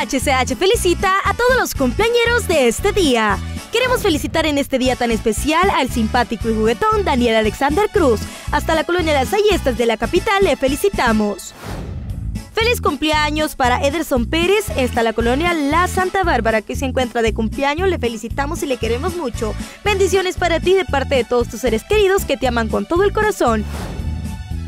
HCH felicita a todos los cumpleañeros de este día. Queremos felicitar en este día tan especial al simpático y juguetón Daniel Alexander Cruz. Hasta la colonia Las Ayestas de la capital le felicitamos. Feliz cumpleaños para Ederson Pérez, está la colonia La Santa Bárbara que se encuentra de cumpleaños, le felicitamos y le queremos mucho. Bendiciones para ti de parte de todos tus seres queridos que te aman con todo el corazón.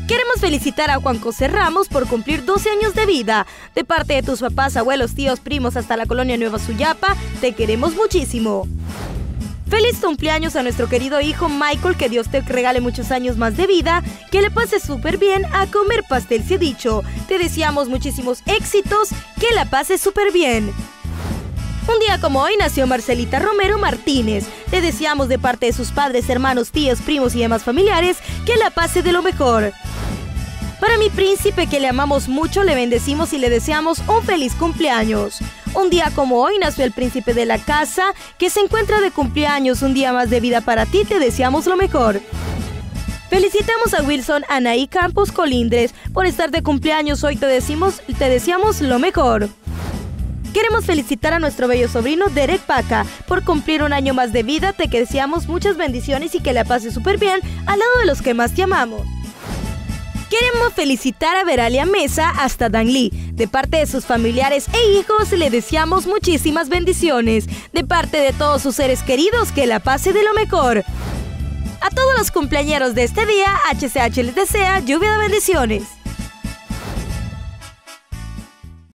Queremos felicitar a Juan José Ramos por cumplir 12 años de vida. De parte de tus papás, abuelos, tíos, primos hasta la colonia Nueva Suyapa, te queremos muchísimo. Feliz cumpleaños a nuestro querido hijo Michael, que Dios te regale muchos años más de vida, que le pase súper bien a comer pastel, si he dicho. Te deseamos muchísimos éxitos, que la pase súper bien. Un día como hoy nació Marcelita Romero Martínez. Te deseamos de parte de sus padres, hermanos, tíos, primos y demás familiares que la pase de lo mejor. Para mi príncipe que le amamos mucho, le bendecimos y le deseamos un feliz cumpleaños. Un día como hoy nació el príncipe de la casa, que se encuentra de cumpleaños, un día más de vida para ti, te deseamos lo mejor. Felicitamos a Wilson Anaí Campos Colindres por estar de cumpleaños hoy, te, decimos, te deseamos lo mejor. Queremos felicitar a nuestro bello sobrino Derek Paca por cumplir un año más de vida, te deseamos muchas bendiciones y que la pase súper bien al lado de los que más te amamos. Queremos felicitar a Veralia Mesa hasta Dan Lee. De parte de sus familiares e hijos le deseamos muchísimas bendiciones. De parte de todos sus seres queridos, que la pase de lo mejor. A todos los cumpleañeros de este día, HCH les desea lluvia de bendiciones.